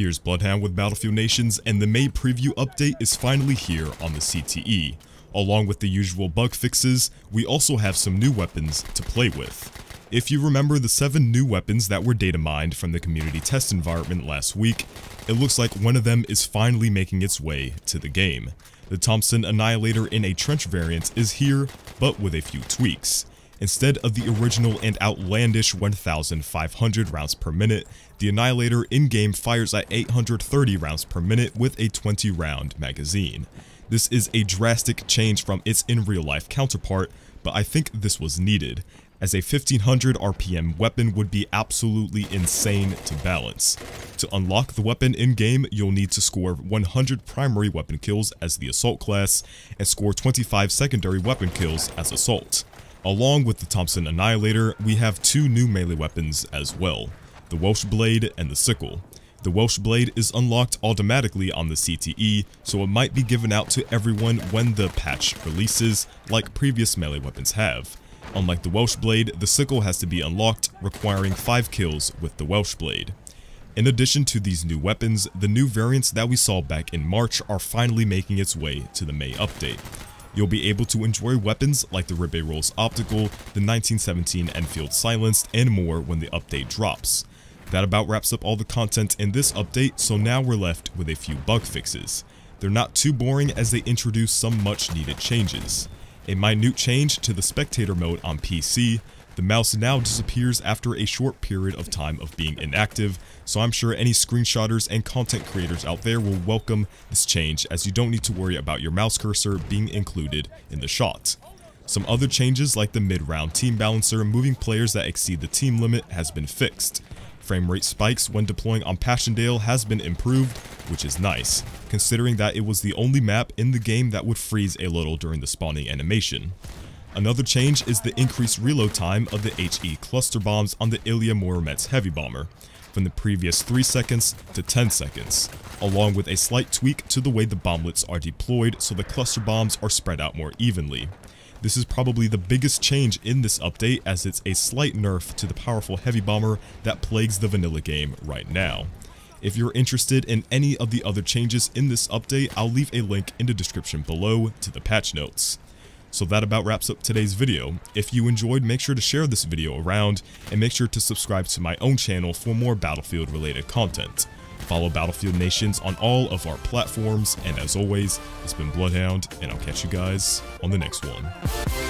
Here's Bloodhound with Battlefield Nations, and the May preview update is finally here on the CTE. Along with the usual bug fixes, we also have some new weapons to play with. If you remember the 7 new weapons that were data mined from the community test environment last week, it looks like one of them is finally making its way to the game. The Thompson Annihilator in a trench variant is here, but with a few tweaks. Instead of the original and outlandish 1,500 rounds per minute, the Annihilator in-game fires at 830 rounds per minute with a 20 round magazine. This is a drastic change from its in real life counterpart, but I think this was needed, as a 1500 RPM weapon would be absolutely insane to balance. To unlock the weapon in-game, you'll need to score 100 primary weapon kills as the Assault class, and score 25 secondary weapon kills as Assault. Along with the Thompson Annihilator, we have two new melee weapons as well, the Welsh Blade and the Sickle. The Welsh Blade is unlocked automatically on the CTE, so it might be given out to everyone when the patch releases, like previous melee weapons have. Unlike the Welsh Blade, the Sickle has to be unlocked, requiring 5 kills with the Welsh Blade. In addition to these new weapons, the new variants that we saw back in March are finally making its way to the May update. You'll be able to enjoy weapons like the Ribeyrolles Optical, the 1917 Enfield Silenced, and more when the update drops. That about wraps up all the content in this update, so now we're left with a few bug fixes. They're not too boring as they introduce some much needed changes. A minute change to the spectator mode on PC, the mouse now disappears after a short period of time of being inactive, so I'm sure any screenshotters and content creators out there will welcome this change as you don't need to worry about your mouse cursor being included in the shot. Some other changes like the mid-round team balancer moving players that exceed the team limit has been fixed. Frame rate spikes when deploying on Passchendaele has been improved, which is nice, considering that it was the only map in the game that would freeze a little during the spawning animation. Another change is the increased reload time of the HE cluster bombs on the Ilya Muromets heavy bomber, from the previous 3 seconds to 10 seconds, along with a slight tweak to the way the bomblets are deployed so the cluster bombs are spread out more evenly. This is probably the biggest change in this update as it's a slight nerf to the powerful heavy bomber that plagues the vanilla game right now. If you're interested in any of the other changes in this update, I'll leave a link in the description below to the patch notes. So that about wraps up today's video. If you enjoyed, make sure to share this video around, and make sure to subscribe to my own channel for more Battlefield related content. Follow Battlefield Nations on all of our platforms, and as always, it's been Bloodhound, and I'll catch you guys on the next one.